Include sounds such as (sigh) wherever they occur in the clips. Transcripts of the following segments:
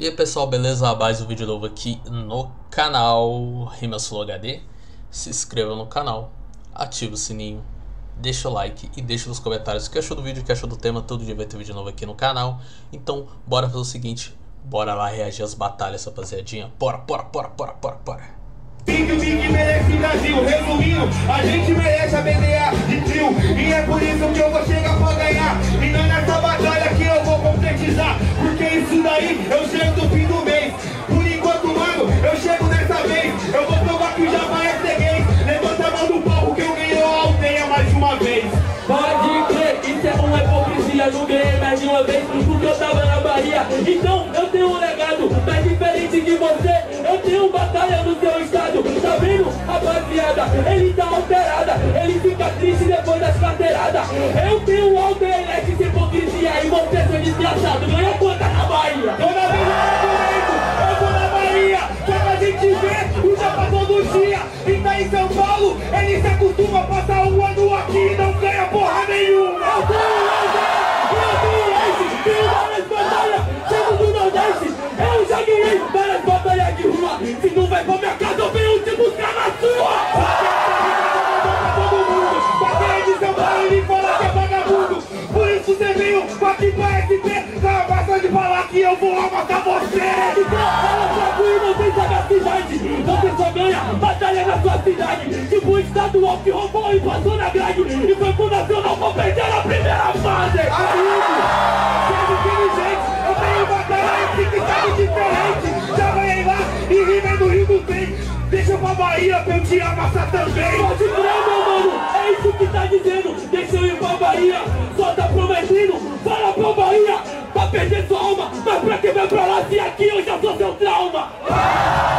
E aí pessoal, beleza? Mais um vídeo novo aqui no canal Rimas Flow HD. Se inscreva no canal, ative o sininho, deixa o like e deixa nos comentários o que achou do vídeo, o que achou do tema. Todo dia vai ter vídeo novo aqui no canal. Então, bora fazer o seguinte, bora lá reagir às batalhas, rapaziadinha. Bora, bora, bora, bora, bora, bora. Big, Big merece Brasil, resumindo, a gente merece a BDA de trio E é por isso que eu vou chegar pra ganhar E não é nessa batalha que eu vou concretizar isso daí eu chego do fim do mês. Por enquanto, mano, eu chego dessa vez. Eu vou provar que já vai ser gay Levanta a mão do palco que eu ganhei a aldeia mais uma vez. Pode crer, isso é uma hipocrisia Não ganhei mais de uma vez porque eu tava na Bahia. Então eu tenho um legado, mas diferente de você Eu tenho batalha no estado Tá vendo, rapaziada? Ele tá alterada Ele fica triste depois das carteiradas Eu tenho aldeia sem hipocrisia E você, seu desgraçado, ganhou quantas na Bahia? Vez cidade Tipo o estadual que roubou e passou na grade E foi pro nacional pra perder a primeira fase. Amigo, seja inteligente Eu tenho aqui que sabe diferente. Já ganhei lá e rimei no Rio do Sul Deixa pra Bahia pra eu te amassar também. Pode crer, meu mano, é isso que tá dizendo. Deixa eu ir pra Bahia, só tá prometendo Fala pra Bahia, pra perder sua alma. Mas pra que vai pra lá se aqui eu já sou seu trauma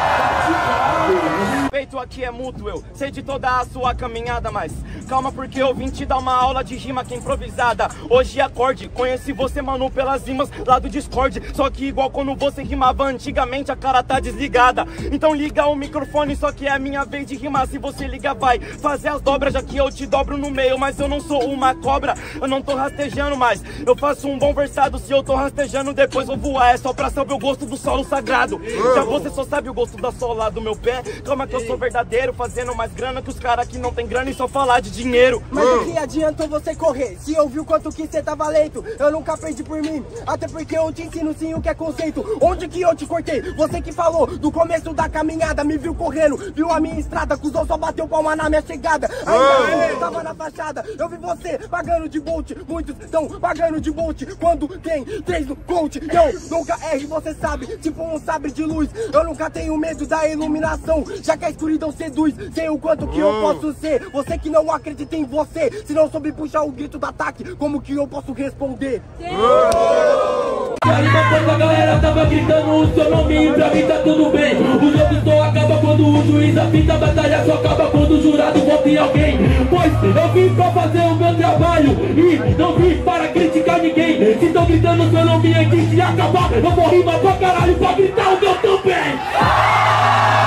Respeito aqui é mútuo, eu sei de toda a sua caminhada, mas calma porque eu vim te dar uma aula de rima que é improvisada. Hoje acorde, conheci você, mano, pelas rimas lá do Discord. Só que igual quando você rimava antigamente, a cara tá desligada. Então liga o microfone, só que é a minha vez de rimar. Se você liga, vai fazer as dobras, já que eu te dobro no meio. Mas eu não sou uma cobra, eu não tô rastejando mais. Eu faço um bom versado, se eu tô rastejando, depois vou voar. É só pra saber o gosto do solo sagrado. Já você só sabe o gosto da sola do meu pé. Calma que eu sou verdadeiro, fazendo mais grana que os caras que não tem grana e só falar de dinheiro. Mas o que adiantou você correr? Se eu vi o quanto que você tava lento, eu nunca perdi por mim. Até porque eu te ensino sim o que é conceito. Onde que eu te cortei? Você que falou do começo da caminhada, me viu correndo, viu a minha estrada, cuzão só bateu palma na minha chegada. Ainda eu tava na fachada, eu vi você pagando de bolt. Muitos estão pagando de bolt quando tem três no coach. Eu nunca erre, você sabe, tipo um sabre de luz. Eu nunca tenho medo da iluminação, já que a escuridão seduz. Sei o quanto que eu posso ser. Você que não acredita em você, se não soube puxar o grito do ataque, como que eu posso responder? Aí depois a galera tava gritando o seu nome e pra mim tá tudo bem O jogo só acaba quando o juiz apita A batalha só acaba quando o jurado vota em alguém Pois eu vim pra fazer o meu trabalho E não vim para criticar ninguém Se tão gritando o seu nome antes de acabar Eu vou rimar pra caralho pra gritar o meu também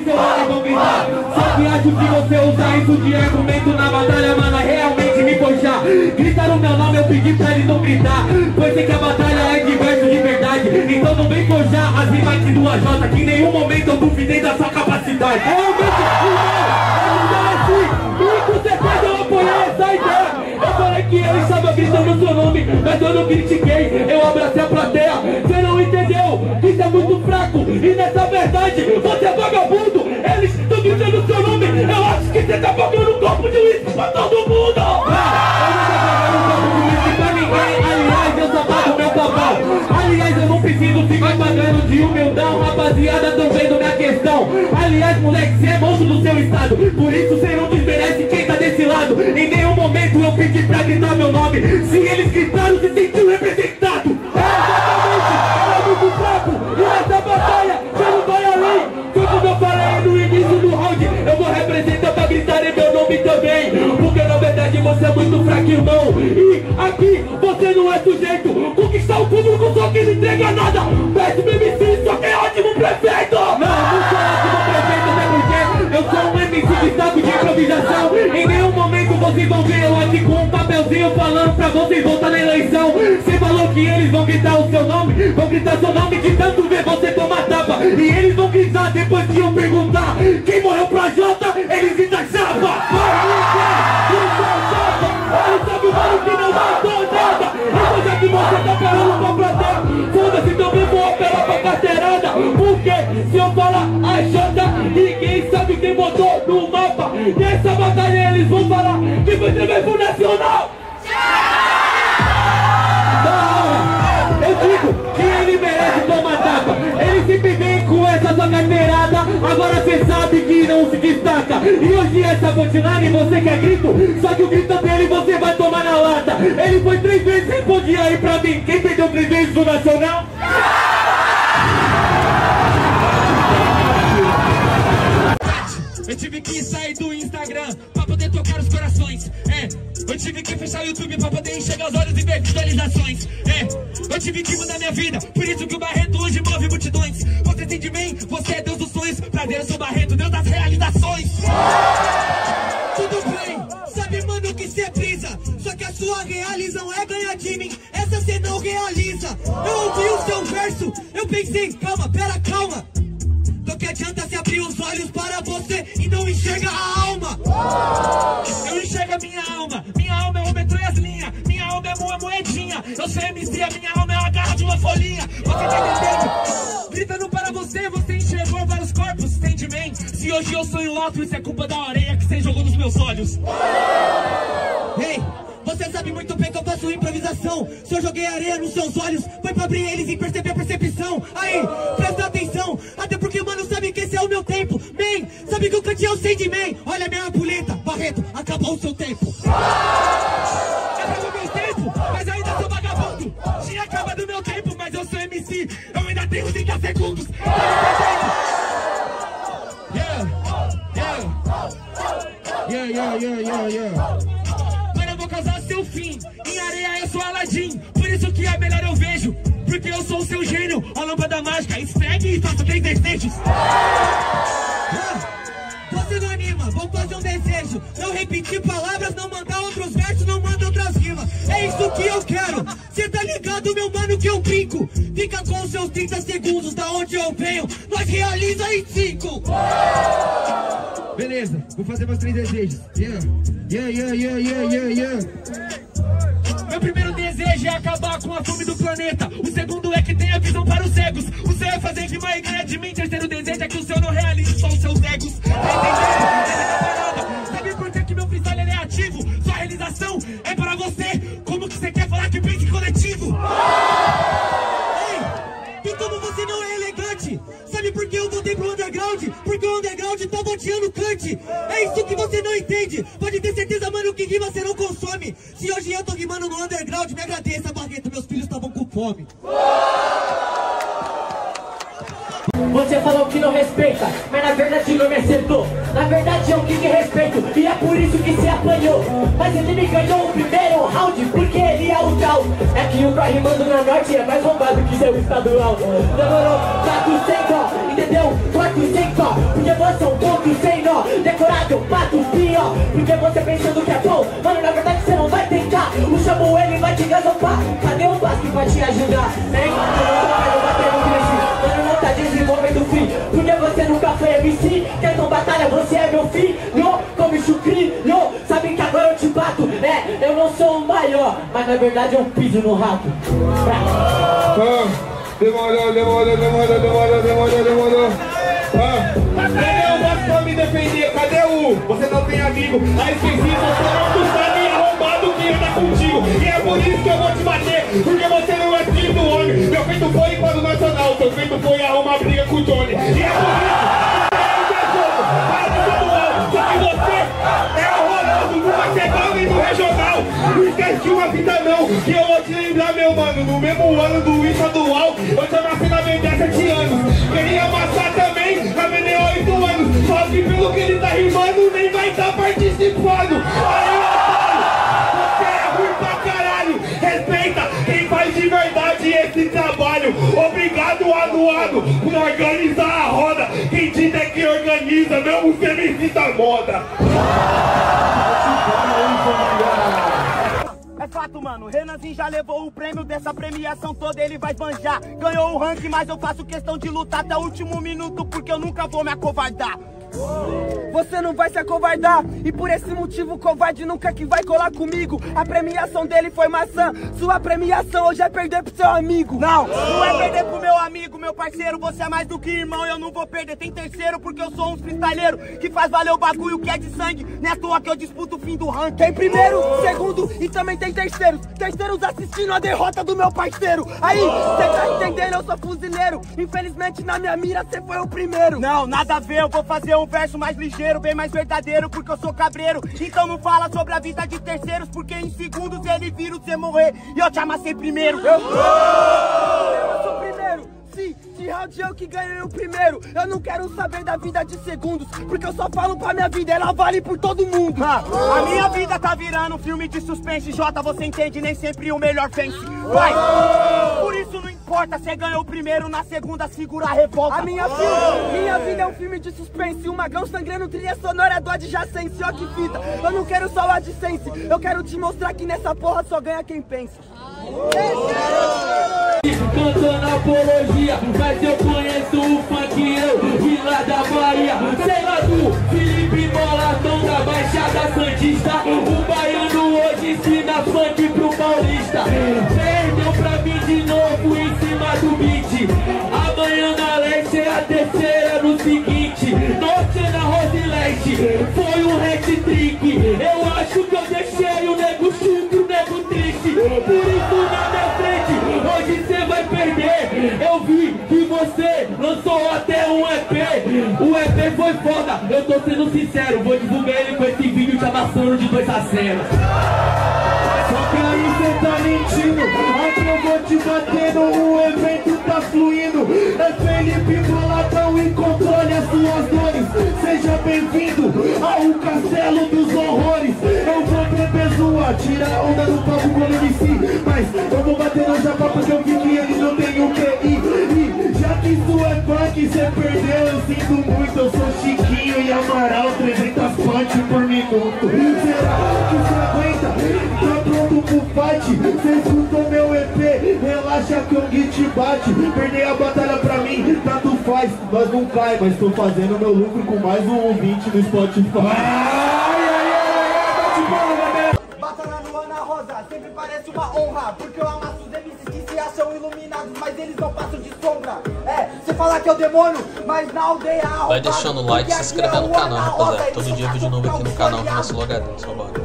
Vão gritar Só que acho que você usar isso de argumento na batalha, mano, é realmente me forjar. Gritaram meu nome, eu pedi pra ele não gritar Pois sei que a batalha é de verso de verdade. Então não vem forjar as rimas do AJ Que em nenhum momento eu duvidei da sua capacidade. É E com eu essa ideia eu falei que ele estava gritando seu nome, mas eu não critiquei, eu abracei a plateia. Você não entendeu? Isso é muito fraco, e nessa verdade, você é vagabundo. Eles estão gritando seu nome, eu acho que você tá pagando um copo de uísque pra todo mundo. Aliás, moleque, você é monstro do seu estado, por isso você não desmerece quem tá desse lado. Em nenhum momento eu pedi pra gritar meu nome. Se eles gritaram, se sentiu representado. É exatamente, era muito fraco. E nessa batalha, você não vai além. Foi como eu falei no início do round. Eu vou representar pra gritarem meu nome também. Porque na verdade você é muito fraco, irmão. E aqui você não é sujeito. Conquistar o público só que não entrega nada. Péssimo MC, só que é ótimo prefeito. Não, saco de improvisação. Em nenhum momento vocês vão ver eu aqui com um papelzinho falando pra vocês voltar na eleição. Você falou que eles vão gritar o seu nome Vão gritar seu nome de tanto ver você tomar tapa. E eles vão gritar depois que eu perguntar Quem morreu pra Jota, eles gritam chapa Ele sabe o mano que não matou nada Então já que você tá parando com plateia Foda-se, também vou apelar pra carteirada. Porque se eu falar Nessa batalha eles vão falar Que foi TV Nacional. Eu digo que ele merece tomar tapa. Ele sempre vem com essa sua carteirada. Agora cê sabe que não se destaca. E hoje essa punchline você quer grito? Só que o grito dele você vai tomar na lata. Ele foi três vezes, responde aí pra mim. Quem perdeu três vezes do Nacional? Eu tive que sair do Instagram pra poder tocar os corações. É, eu tive que fechar o YouTube pra poder enxergar os olhos e ver visualizações. É, eu tive que mudar minha vida, por isso que o Barreto hoje move multidões. Você tem de mim, você é Deus dos sonhos. Prazer, eu sou Barreto, Deus das realizações. Tudo bem, sabe, mano, que cê brisa. Só que a sua realização é ganhar de mim. Essa cê não realiza. Eu ouvi o seu verso, eu pensei, calma, pera, calma. Eu enxergo a minha alma, minha alma é o metrô e as linhas, minha alma é uma moedinha. Eu sou MC, a minha alma é uma garra de uma folhinha. Você tá entendendo? Gritando para você, você enxergou vários corpos, entendimento? Se hoje eu sonho alto, isso é culpa da areia que você jogou nos meus olhos. Ei! Você sabe muito bem que eu faço improvisação Se eu joguei areia nos seus olhos Foi pra abrir eles e perceber a percepção Aí, presta atenção Até porque, mano, sabe que esse é o meu tempo Man, sabe que o cantinho eu sei de man Olha a minha ampulheta, Barreto, acabou o seu tempo. Acabou meu tempo, mas ainda sou vagabundo. Tinha acabado meu tempo, mas eu sou MC Eu ainda tenho 30 segundos. Yeah, yeah. Yeah, yeah, yeah, yeah, yeah. Mano, eu vou causar seu fim. Em areia eu sou Aladim Por isso que é melhor eu vejo. Porque eu sou o seu gênio. A lâmpada mágica. Esfregue e faça três desejos Ah, Vou fazer um desejo. Não repetir palavras, não mandar outros versos Não manda outras rimas. É isso que eu quero meu mano, que eu brinco Fica com os seus 30 segundos Da onde eu venho Nós realiza em 5 Beleza, vou fazer meus três desejos. Yeah, yeah, yeah, yeah, yeah, yeah, yeah. Meu primeiro desejo é acabar com a fome do planeta. O segundo é que tenha visão para os cegos. O seu é fazer rima e ganhar de mim. Terceiro desejo é que o seu não realize só os seus egos. Tá entendendo? Sabe por que, que meu freestyle é ativo? Sua realização é para você. Como que você quer falar que pense coletivo? Ei, como você não é elegante? Sabe por que eu voltei pro underground? Porque o underground tá boteando Kant. É isso que você não entende. Pode ter certeza, mano, que rima você não consome. Se hoje eu tô rimando no underground, me agradeça, Barreto. Meus filhos estavam com fome. Você falou que não respeita, mas na verdade não me acertou. Na verdade é o que que respeito, e é por isso que se apanhou. Mas ele me ganhou o primeiro round, porque é que o tá rimando na norte é mais roubado que seu estadual. Demorou 400, ó, entendeu? 400, ó, porque você é um ponto sem nó. Decorado, pato, pior, porque você pensando que é bom. Mano, na verdade você não vai tentar. O chamou ele vai te gasopar. Cadê o Basque pra te ajudar? Hein? Mas na verdade eu piso no rato Ah, demorou, demorou, demorou, demorou, demorou, demorou. Ah, cadê o vosso pra me defender? Cadê o? Você não tem amigo. Ah, esqueci, você é um custado e arrombado que anda contigo. E é por isso que eu vou te bater, porque você não é filho do homem. Meu feito foi para o Nacional, seu feito foi arrumar briga com o Johnny. E é por isso De uma vida não, que eu vou te lembrar, meu mano. No mesmo ano do estadual, eu já nasci na BD 7 anos. Queria amassar também na BD 8 anos. Só que pelo que ele tá rimando, nem vai estar participando. Aí, você é ruim pra caralho. Respeita quem faz de verdade esse trabalho. Obrigado, anuado, por organizar a roda. Quem diz é que organiza, não o MC da moda. Fato, mano. mano. Renanzinho já levou o prêmio dessa premiação toda, ele vai banjar. Ganhou o ranking, mas eu faço questão de lutar até o último minuto, porque eu nunca vou me acovardar. Você não vai se acovardar E por esse motivo covarde nunca que vai colar comigo A premiação dele foi maçã Sua premiação hoje é perder pro seu amigo Não, não é perder pro meu amigo, meu parceiro Você é mais do que irmão, eu não vou perder Tem terceiro porque eu sou um freestyleiro Que faz valer o bagulho que é de sangue Não é à toa que eu disputo o fim do ranking Tem primeiro, segundo e também tem terceiros Terceiros assistindo a derrota do meu parceiro. Aí, cê tá entendendo, eu sou fuzileiro. Infelizmente na minha mira cê foi o primeiro. Não, nada a ver, eu vou fazer um verso mais ligeiro Bem mais verdadeiro porque eu sou cabreiro. Então não fala sobre a vida de terceiros Porque em segundos ele vira você morrer. E eu te amassei primeiro. Eu, o Sim, de round eu que ganhei o primeiro. Eu não quero saber da vida de segundos Porque eu só falo pra minha vida, ela vale por todo mundo. Ah, a minha vida tá virando um filme de suspense Jota, você entende, nem sempre o melhor vence. Vai! Por isso não importa, você ganhou o primeiro Na segunda segura a revolta. A minha vida, minha vida é um filme de suspense. Um magão sangrando, trilha sonora do adjacência Ó que fita, eu não quero só o adjacência Eu quero te mostrar que nessa porra só ganha quem pensa Cantando apologia, mas eu conheço o funk, eu vim lá da Bahia. Sei lá do Felipe Molatão da Baixada Santista. O baiano hoje ensina funk pro paulista. Eu vi que você lançou até um EP. O EP foi foda, eu tô sendo sincero. Vou divulgar ele com esse vídeo te amassando de 2 a 0. Só que aí cê tá mentindo Aqui eu vou te batendo O evento tá fluindo É Felipe Boladão e controle as suas Seja bem-vindo ao castelo dos horrores Eu vou beber zoar Tirar onda no palco com o MC Mas eu vou bater no japa porque eu vi que eles não têm o que ir E já que isso é funk, cê perdeu Eu sinto muito, eu sou Chiquinho e Amaral 300 punch por minuto Será que cê aguenta? Tá pronto pro fight? Cê escutou meu EP? Relaxa que o git bate Perder a batalha pra mim, tanto faz Nós não cai, mas tô fazendo meu lucro com mais um ouvinte no Spotify Batalha no Ana Rosa, sempre parece uma honra Porque eu amasso os MCs que se acham iluminados Mas eles não passam de sombra É, você fala que é o demônio, mas na aldeia. Vai deixando o like e se inscrevendo no é canal, rapaziada. Todo dia vídeo novo aqui no canal foliado. Renato Logadão, só bora.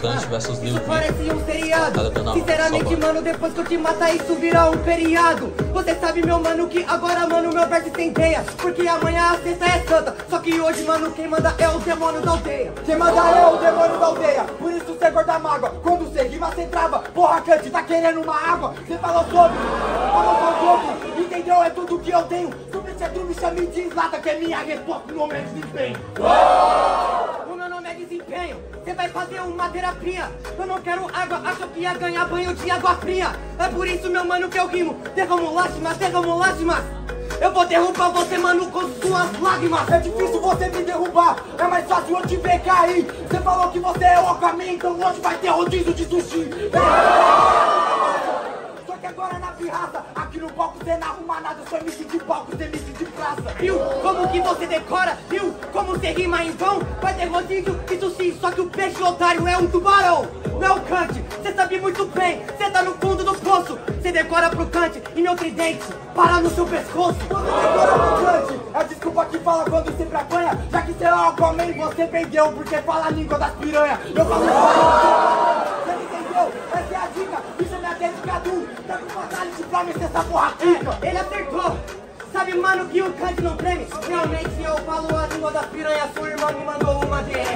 Kant versus Lil Isso parecia um seriado Sinceramente, mano, depois que eu te matar isso vira um feriado. Você sabe, meu mano, que agora, mano, meu verso tem teia. Porque amanhã a sexta é santa. Só que hoje, mano, quem manda é o demônio da aldeia. Quem manda é o demônio da aldeia. Por isso cê gorda mágoa. Quando cê rima, cê trava. Porra, Cante, tá querendo uma água? Cê falou sobre Falou sobre Entendeu? É tudo que eu tenho Se tu me chama e deslata Que é minha resposta no momento de desempenho o meu nome é desempenho. Você vai fazer uma terapia. Eu não quero água, acho que ia ganhar banho de água fria. É por isso, meu mano, que eu rimo. Derramo lágrimas, derramo lágrimas. Eu vou derrubar você, mano, com suas lágrimas. É difícil você me derrubar, é mais fácil eu te ver cair. Você falou que você é o Aquaman, então hoje vai ter rodízio de sushi. Só que agora na pirraça, aqui no palco cê não arruma nada, eu sou MC de palco, cê MC de praça. Viu como que você decora? Viu como você rima em vão? Vai ter rodízio, isso sim, só que o peixe otário é um tubarão. Não é o Kant, cê sabe muito bem, cê tá no fundo do poço. Cê decora pro Kant e meu tridente para no seu pescoço. Você decora pro Kant, é a desculpa que fala quando sempre apanha. Já que cê é o Aquaman, você perdeu, porque fala a língua das piranha. Eu falo porra. Ele acertou. Sabe, mano, que o Kant não treme? Realmente eu falo a língua das piranhas, sua irmã me mandou uma DM.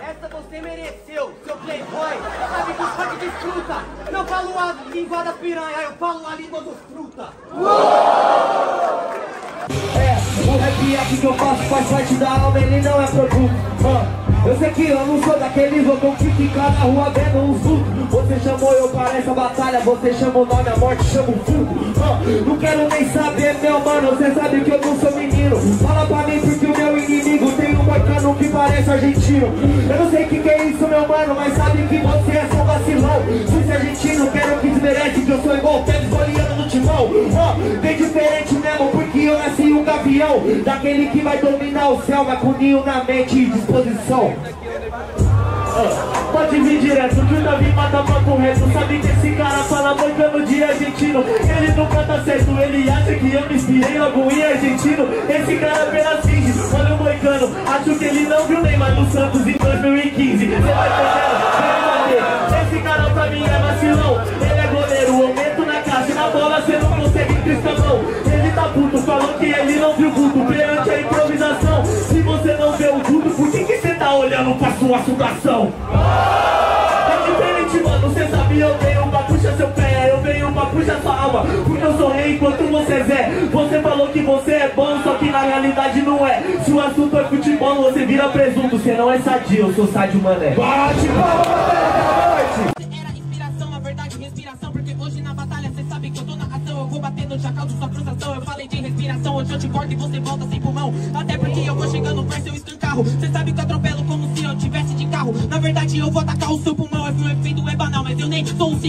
Essa você mereceu, playboy. Sabe que funk desfruta. Não falo a língua da piranha, eu falo a língua dos fruta. É, o rap aqui que eu faço faz parte da alma, ele não é produto. Ah, eu sei que eu não sou daqueles loucos que fica na rua vendo os vultos. Você chamou eu para essa batalha, você chamou nome, a morte chama o vulto. Ah, não quero nem saber, meu mano, você sabe que eu não sou menino. Fala pra mim porque o meu inimigo tem que parece argentino. Eu não sei o que, que é isso, meu mano, mas sabe que você é só vacilão. Se você é argentino, quero que desmerece que eu sou igual o Tevez Boliano no timão. Ah, bem diferente mesmo, porque eu nasci um gavião. Daquele que vai dominar o céu, mas com ninho na mente e disposição. Pode vir direto, que o Davi mata papo reto Sabe que esse cara fala moicano de argentino Ele nunca tá certo, ele acha que eu me inspirei logo em argentino Esse cara apenas Acho que ele não viu Neymar no Santos em 2015 Cê vai entendendo? Esse cara pra mim é vacilão. Ele é goleiro, eu meto na caixa. Na bola cê não consegue triscar mão. Ele tá puto, falou que ele não viu vulto Perante a improvisação. Se você não vê o vulto, por que que cê tá olhando pra sua sudação? Puxar sua alma, porque eu sou rei enquanto você é Zé. Você falou que você é bom, só que na realidade não é. Se o assunto é futebol, você vira presunto, você não é sadio, eu sou sádio mané. Bate palma, Era inspiração, na verdade respiração. Porque hoje na batalha cê sabe que eu tô na ação. Eu vou bater no chacal de sua frustração. Eu falei de respiração, hoje eu te corto e você volta sem pulmão. Até porque eu vou chegando perto, eu escancarro Cê sabe que eu atropelo como se eu tivesse de carro. Na verdade eu vou atacar o seu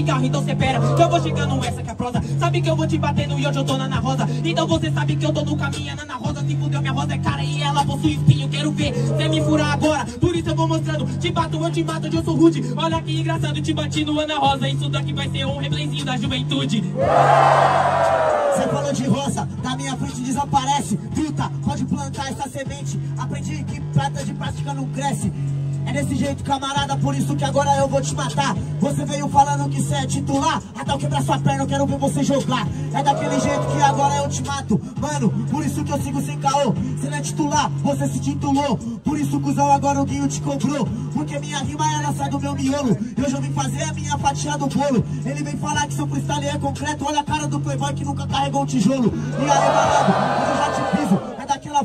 cigarro Então cê pera, que eu vou chegando, essa que é a prosa. Sabe que eu vou te batendo e hoje eu tô na Ana Rosa. Então você sabe que eu tô no caminho, Ana Rosa. Se fudeu, minha rosa é cara e ela possui espinho Quero ver cê me furar agora, por isso eu vou mostrando Te bato, eu te mato, hoje eu sou rude. Olha que engraçado, te bati no Ana Rosa. Isso daqui vai ser um replayzinho da juventude. Você falou de rosa, da minha frente desaparece. Fruta, pode plantar essa semente. Aprendi que prata de prática não cresce. É desse jeito, camarada, por isso que agora eu vou te matar. Você veio falando que cê é titular, até eu quebrar sua perna, eu quero ver você jogar. É daquele jeito que agora eu te mato, mano, por isso que eu sigo sem caô. Cê não é titular, você se titulou. Por isso, cuzão, agora o Guinho te cobrou. Porque minha rima ela sai do meu miolo. Eu vim fazer a minha fatia do bolo. Ele vem falar que seu freestyle é concreto. Olha a cara do playboy que nunca carregou um tijolo. E aí, malandro, eu já te piso.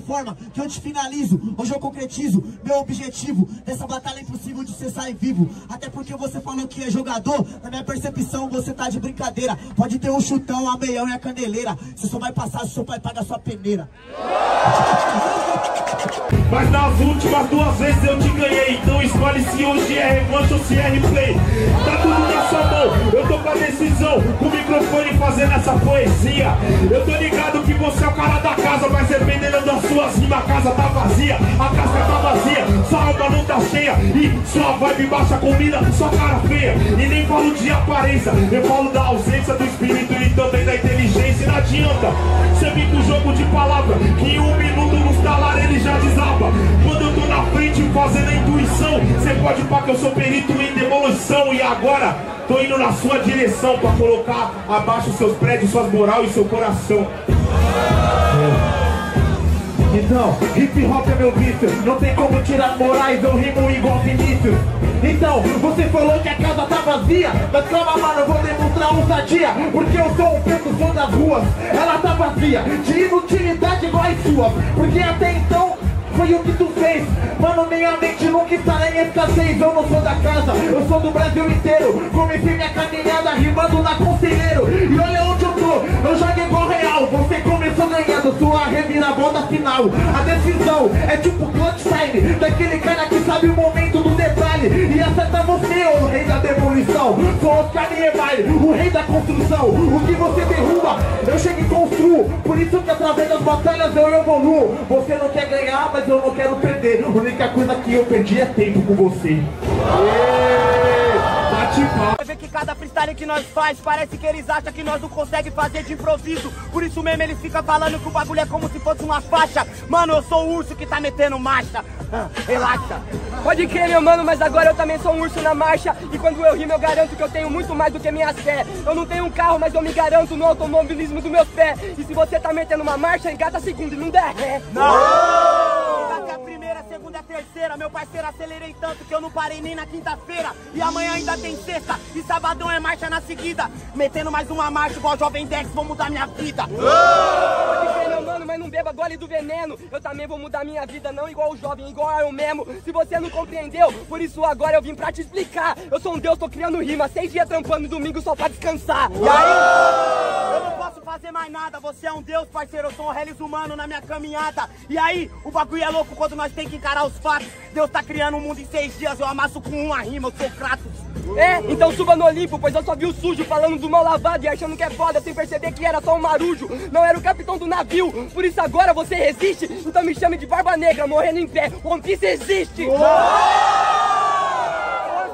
Forma que eu te finalizo. Hoje eu concretizo meu objetivo. Dessa batalha é impossível de você sair vivo. Até porque você falou que é jogador. Na minha percepção, você tá de brincadeira. Pode ter o chutão, a meião e a caneleira. Você só vai passar se seu pai paga a sua peneira. Mas nas últimas duas vezes eu te ganhei. Então escolhe se hoje é revanche ou se é replay Tá tudo na sua mão, eu tô com a decisão. Com o microfone fazendo essa poesia. Eu tô ligado que você é o cara da casa Mas dependendo das suas rimas a casa tá vazia. A casca tá vazia, sua alma não tá cheia. E sua vibe baixa combina sua cara feia. E nem falo de aparência, eu falo da ausência do espírito E também da inteligência. E não adianta, você vem com jogo de palavra. Que em um minuto nos calar ele já desaba. Quando eu tô na frente fazendo a intuição Você pode pá que eu sou perito em demolição. E agora tô indo na sua direção Pra colocar abaixo seus prédios, suas moral e seu coração. Então, hip hop é meu vício. Não tem como tirar morais, eu rimo igual Vinícius. Então, você falou que a casa tá vazia. Mas calma mano, eu vou demonstrar ousadia. Porque eu sou um precursor das ruas. Ela tá vazia, de inutilidade igual as suas. Porque até então foi o que tu fez. Mano, minha mente nunca estará em escassez. Eu não sou da casa, eu sou do Brasil inteiro. Comecei minha caminhada rimando na Conselheiro. E olha onde eu tô, eu jogo igual real. Você começou ganhando sua reviravolta final. A decisão é tipo clutch time Daquele cara que Oscar Niemeyer, o rei da construção O que você derruba, eu chego e construo. Por isso que através das batalhas eu evoluo Você não quer ganhar, mas eu não quero perder. A única coisa que eu perdi é tempo com você. Vai ver que cada freestyle que nós faz Parece que eles acham que nós não conseguem fazer de improviso. Por isso mesmo eles ficam falando que o bagulho é como se fosse uma faixa. Mano, eu sou o urso que tá metendo marcha Relaxa Pode crer, meu mano, mas agora eu também sou um urso na marcha. E quando eu rimo, eu garanto que eu tenho muito mais do que minhas fé. Eu não tenho um carro, mas eu me garanto no automobilismo dos meus pés. E se você tá metendo uma marcha, engata a segunda e não der ré. Daqui a primeira, segunda, terceira Meu parceiro, acelerei tanto que eu não parei nem na quinta-feira E amanhã ainda tem sexta E sabadão é marcha na seguida Metendo mais uma marcha igual Jovem Dex Vou mudar minha vida meu mano, mas não beba gole do veneno. Eu também vou mudar minha vida, não igual o jovem, igual eu mesmo. Se você não compreendeu, por isso agora eu vim pra te explicar. Eu sou um deus, tô criando rima, seis dias trampando domingo só pra descansar. E aí? Eu não posso fazer mais nada, você é um deus, parceiro, eu sou um reles humano na minha caminhada. E aí, o bagulho é louco quando nós tem que encarar os fatos. Deus tá criando um mundo em seis dias, eu amasso com uma rima, eu sou Kratos. É, então suba no Olimpo, pois eu só vi o sujo falando do mal lavado e achando que é foda sem perceber que era só um marujo. Não era o capitão do navio, por isso agora você resiste. Então me chame de Barba Negra, morrendo em pé. One Piece existe! One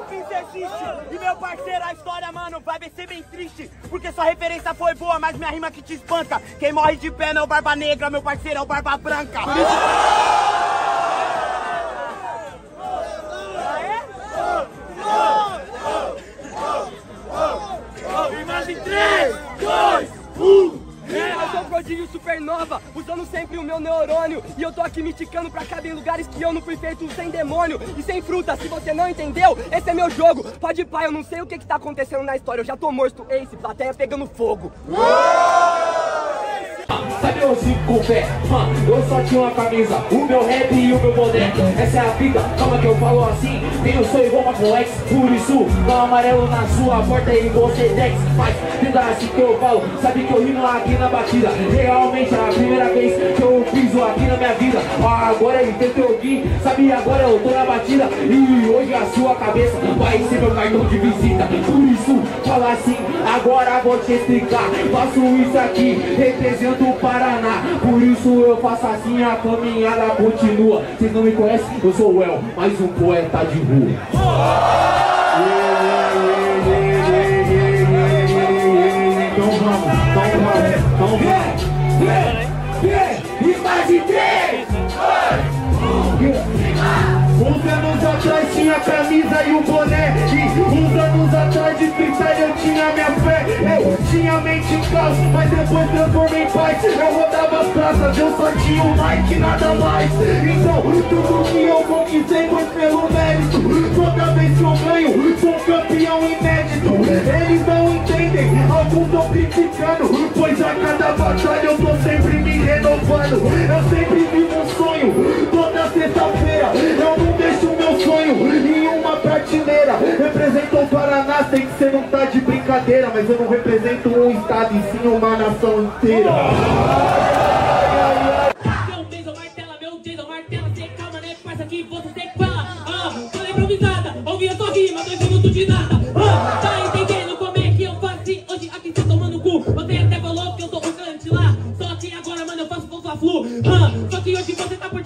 Piece existe. E meu parceiro, a história, mano, vai ser bem triste. Porque sua referência foi boa, mas minha rima que te espanta. Quem morre de pé não é o Barba Negra, meu parceiro é o Barba Branca. Imagem 3, 2, 1. Sou prodígio supernova, usando sempre o meu neurônio. E eu tô aqui miticando pra caber em lugares que eu não fui feito sem demônio E sem fruta, se você não entendeu, esse é meu jogo. Pode pai, eu não sei o que que tá acontecendo na história. Eu já tô morto, Ace, plateia pegando fogo. Sabe eu sigo com mano, eu só tinha uma camisa O meu rap e o meu boneco, essa é a vida Calma que eu falo assim, tenho sonho igual uma Flex Por isso, um amarelo na sua porta e você dex tenta assim que eu falo, sabe que eu rimo aqui na batida Realmente é a primeira vez que eu piso aqui na minha vida. Ah, Agora eu tento ouvir, sabe agora eu tô na batida. E hoje a sua cabeça vai ser meu cartão de visita. Por isso, fala assim, agora vou te explicar. Faço isso aqui, represento o Paraná. Por isso eu faço assim, a caminhada continua. Vocês não me conhecem? Eu sou o El, mais um poeta de rua então vem, vem, imagem 3 Uns anos atrás tinha a camisa e o boné E uns anos atrás de freestyle eu tinha minha fé tinha mente em caos, mas depois transformei em paz Eu rodava as praças, eu só tinha um like, nada mais. Então tudo que eu conquistei foi pelo mérito. Toda vez que eu ganho, sou campeão inédito. Eles não entendem, alguns estão criticando Pois a cada batalha eu tô sempre me renovando. Eu sempre vivo um sonho, toda sexta-feira Eu não deixo uma prateleira Represento o Paraná, sei que cê não tá de brincadeira Mas eu não represento um estado e sim uma nação inteira Meu Jason martela, meu Jason martela, cê calma, né, parça, que você tem que falar. Ah, fala improvisada, ouvi a sua rima, dois minutos de nada. Ah, tá entendendo como é que eu faço hoje aqui cê tomando cu? Você até falou que eu sou o cante lá, só que agora, mano, eu faço sua flu. Ah, só que hoje você tá curtindo,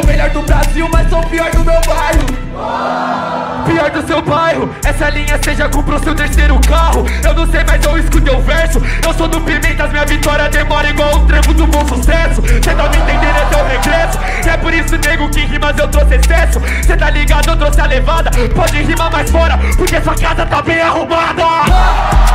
sou o melhor do Brasil, mas sou o pior do meu bairro. Pior do seu bairro, essa linha seja comprou seu terceiro carro. Eu não sei, mas eu escutei o verso. Eu sou do Pimentas, minha vitória demora igual o trevo do bom sucesso. Cê tá me entendendo, é teu regresso. É por isso, nego, que rimas eu trouxe excesso. Cê tá ligado, eu trouxe a levada. Pode rimar mais fora, porque sua casa tá bem arrumada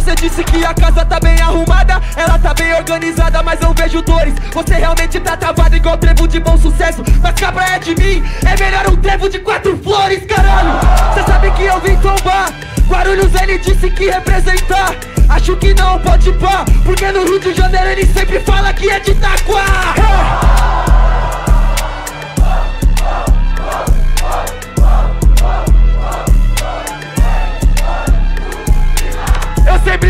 Você disse que a casa tá bem arrumada, ela tá bem organizada, mas eu vejo dores. Você realmente tá travado igual trevo de bom sucesso. Mas cabra é de mim, é melhor um trevo de quatro flores, caralho. Cê sabe que eu vim tombar. Guarulhos ele disse que representar. Acho que não pode pá, porque no Rio de Janeiro ele sempre fala que é de Itaquá.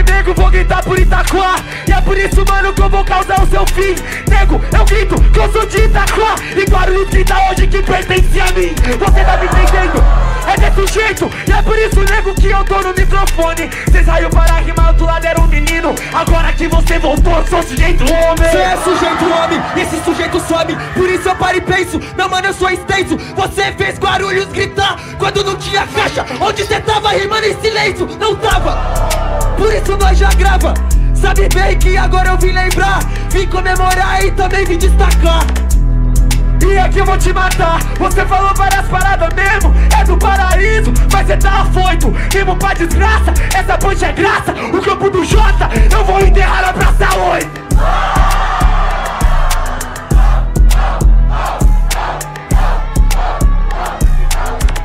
Sempre nego, vou gritar por Itaquá. E é por isso, mano, que eu vou causar o seu fim. Nego, eu grito que eu sou de Itaquá. E Guarulhos grita hoje que pertence a mim. Você tá me entendendo? É desse jeito E é por isso, nego, que eu tô no microfone. Cê saiu para rimar, do lado era um menino. Agora que você voltou, eu sou sujeito homem. Cê é sujeito homem, e esse sujeito some. Por isso eu paro e penso, não mano eu sou extenso. Você fez Guarulhos gritar quando não tinha caixa. Onde cê tava rimando em silêncio, não tava. Por isso nós já grava. Sabe bem que agora eu vim lembrar. Vim comemorar e também vim destacar E aqui eu vou te matar. Você falou várias paradas mesmo É do paraíso, mas cê tá afoito. Rimo pra desgraça, essa ponte é graça. O campo do Jota, eu vou enterrar na Praça 8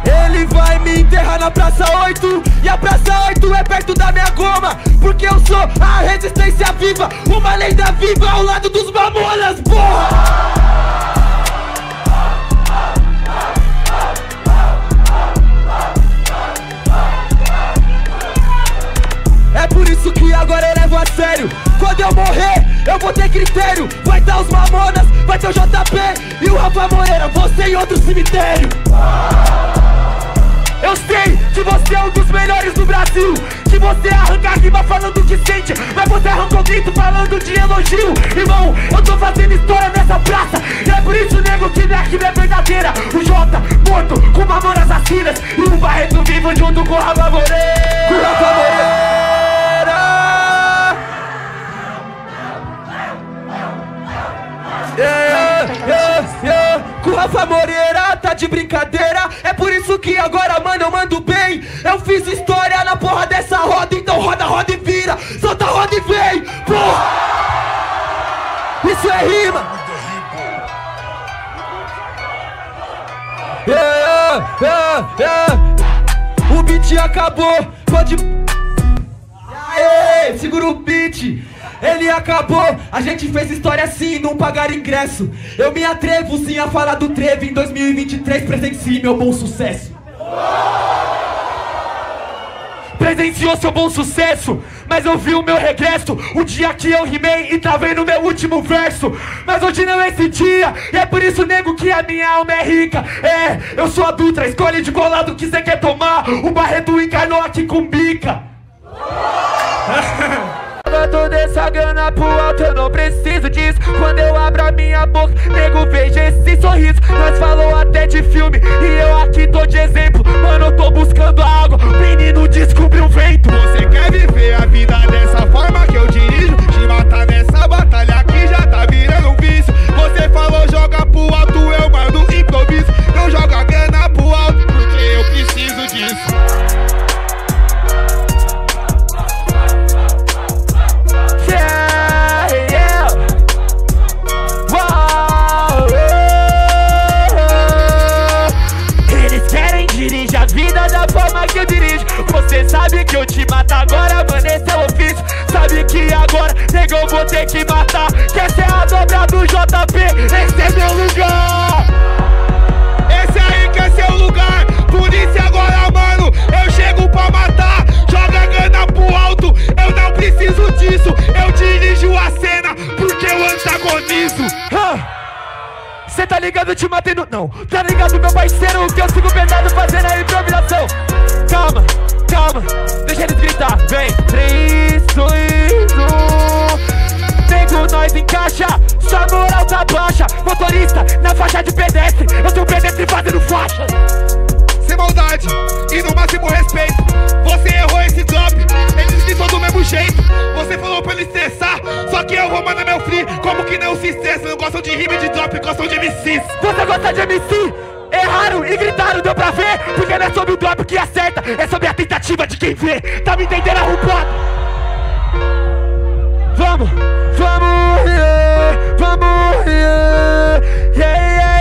Ele vai me enterrar na Praça 8 E a Praça 8 é perto da minha goma Porque eu sou a resistência viva Uma lenda viva ao lado dos mamonas, porra! Por isso que agora eu levo a sério. Quando eu morrer, eu vou ter critério. Vai dar os mamonas, vai ter o JP E o Rafa Moreira, você em outro cemitério. Eu sei que você é um dos melhores do Brasil Que você arranca a rima falando que sente Mas você arranca o grito falando de elogio. Irmão, eu tô fazendo história nessa praça E é por isso, nego, que minha rima é verdadeira. O Jota morto com mamonas assassinas E o Barreto vivo junto com o Rafa Moreira Rafa Moreira tá de brincadeira. É por isso que agora, mano, eu mando bem. Eu fiz história na porra dessa roda Então roda, roda e vira. Solta a roda e vem, porra! Isso é rima. Yeah, yeah, yeah. O beat acabou, pode Aê, segura o beat ele acabou, a gente fez história assim, não pagar ingresso. Eu me atrevo sim a falar do Trevo Em 2023 presencie meu bom sucesso. Presenciou seu bom sucesso Mas eu vi o meu regresso. O dia que eu rimei e travei no meu último verso. Mas hoje não é esse dia E é por isso, nego, que a minha alma é rica. É, eu sou a Dutra, escolhe de qual lado que cê quer tomar. O Barreto encarnou aqui com bica (laughs) Joga toda essa grana pro alto, eu não preciso disso. Quando eu abro a minha boca, nego, veja esse sorriso. Nós falou até de filme, e eu aqui tô de exemplo. Mano, eu tô buscando água, menino descobriu o vento. Você quer viver a vida dessa forma que eu dirijo? Te matar nessa batalha que já tá virando um vício. Você falou joga pro alto, eu mando improviso. Eu jogo a grana pro alto porque eu preciso disso Você sabe que eu te mato agora, mano, esse é o ofício. Sabe que agora, nego, eu vou ter que matar. Que essa é a dobra do JP, esse é meu lugar. Esse aí que é seu lugar. Isso agora, mano, eu chego pra matar. Joga a grana pro alto, eu não preciso disso. Eu dirijo a cena porque eu antagonizo. Cê tá ligado, te matei no... Não, tá ligado, meu parceiro, que eu sigo pesado fazendo a improvisação. Calma, calma, deixa eles gritar. Vem, três, sorriso Nego, nós encaixa, sua moral tá baixa. Motorista na faixa de pedestre Eu sou pedestre fazendo faixa. Sem maldade e no máximo respeito. Você errou esse drop, eles gritam do mesmo jeito. Você falou pra ele estressar, só que eu vou mandar meu free. Como que não se estressa, não gostam de rima de drop, gostam de MCs Você gosta de MC? Erraram e gritaram, deu pra ver Porque não é sobre o drop que acerta É sobre a tentativa de quem vê Tá me entendendo, arrombado? Vamos, vamos, yeah, vamos, yeah, yeah, yeah,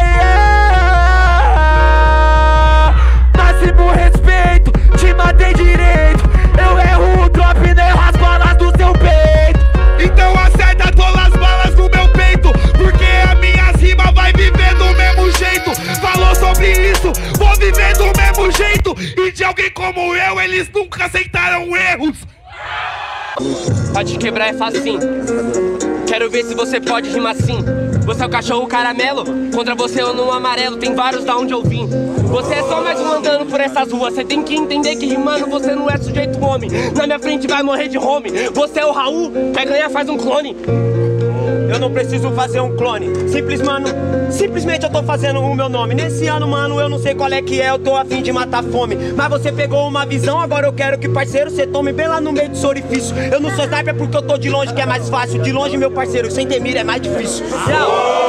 yeah. Máximo respeito, te matei direito eles nunca aceitaram erros te quebrar é facinho. Quero ver se você pode rimar assim. Você é o cachorro caramelo, contra você eu no amarelo, tem vários da onde eu vim. Você é só mais um andando por essas ruas, você tem que entender que rimando você não é sujeito homem. Na minha frente vai morrer de home. Você é o Raul, quer ganhar, faz um clone. Eu não preciso fazer um clone. Simples, mano. Simplesmente eu tô fazendo o meu nome. Nesse ano, mano, eu não sei qual é que é. Eu tô afim de matar fome. Mas você pegou uma visão, agora eu quero que, parceiro, você tome bem lá no meio do orifício. Eu não sou sniper porque eu tô de longe, que é mais fácil. De longe, meu parceiro, sem ter mira é mais difícil. Não,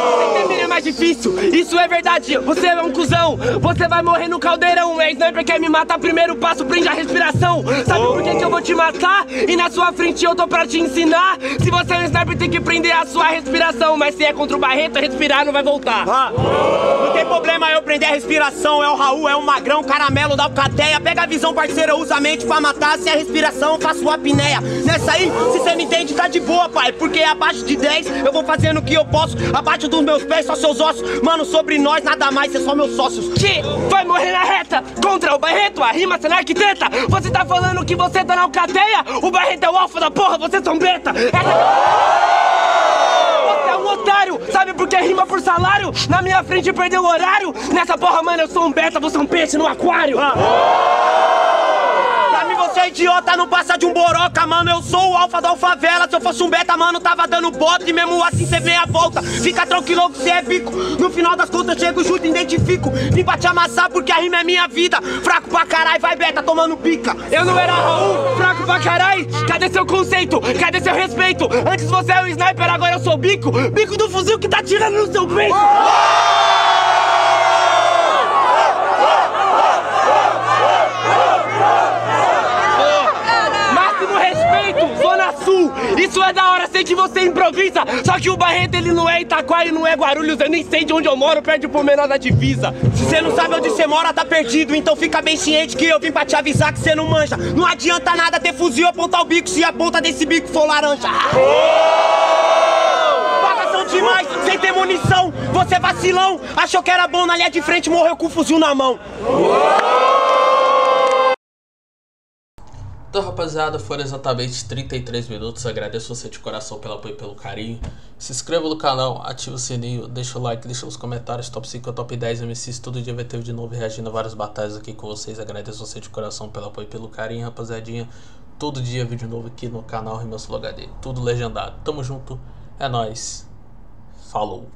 mais difícil. Isso é verdade. Você é um cuzão. Você vai morrer no caldeirão. É sniper quer me matar. Primeiro passo, prende a respiração. Sabe por que, que eu vou te matar? E na sua frente eu tô pra te ensinar. Se você é um sniper, tem que prender a sua respiração. Mas se é contra o Barreto, respirar não vai voltar. Ah, não tem problema eu prender a respiração. É o Raul, é o Magrão, caramelo da alcateia. Pega a visão, parceira, usa a mente pra matar. Se é respiração, eu faço a apneia. Nessa aí, se você não entende, tá de boa, pai. Porque abaixo de 10 eu vou fazendo o que eu posso. Abaixo dos meus pés, só seus ossos. Mano, sobre nós, nada mais, cê só meus sócios. Que vai morrer na reta contra o Barreto, a rima sendo arquiteta. Você tá falando que você tá na alcateia? O Barreto é o alfa da porra, vocês são beta. Você é um otário, sabe por que rima por salário? Na minha frente perdeu o horário. Nessa porra, mano, eu sou um beta, você é um peixe no aquário. Mim você é idiota, não passa de um boroca, mano. Eu sou o alfa da alfavela. Se eu fosse um beta, mano, tava dando bote. Mesmo assim cê vem a volta. Fica tranquilo que cê é bico. No final das contas, chego junto, identifico. Vim pra te amassar porque a rima é minha vida. Fraco pra caralho, vai beta tomando pica. Eu não era Raul, fraco pra carai. Cadê seu conceito? Cadê seu respeito? Antes você é o sniper, agora eu sou bico. Bico do fuzil que tá tirando no seu peito. Máximo respeito, Zona Sul. Isso é da hora, sei que você improvisa. Só que o Barreto ele não é Itaquá e não é Guarulhos. Eu nem sei de onde eu moro, perto por menor da divisa. Se você não sabe onde você mora, tá perdido. Então fica bem ciente que eu vim pra te avisar que você não manja. Não adianta nada ter fuzil apontar o bico se a ponta desse bico for laranja. Pagação demais, sem ter munição. Você é vacilão. Achou que era bom na linha de frente, morreu com o fuzil na mão. Então, rapaziada, foram exatamente 33 minutos. Agradeço você de coração pelo apoio e pelo carinho. Se inscreva no canal, ative o sininho, deixa o like, deixa nos comentários. Top 5 ou top 10 MCs. Todo dia vai ter de novo reagindo a várias batalhas aqui com vocês. Agradeço você de coração pelo apoio e pelo carinho, rapaziadinha. Todo dia vídeo novo aqui no canal Rimas Flow HD. Tudo legendado. Tamo junto. É nóis. Falou.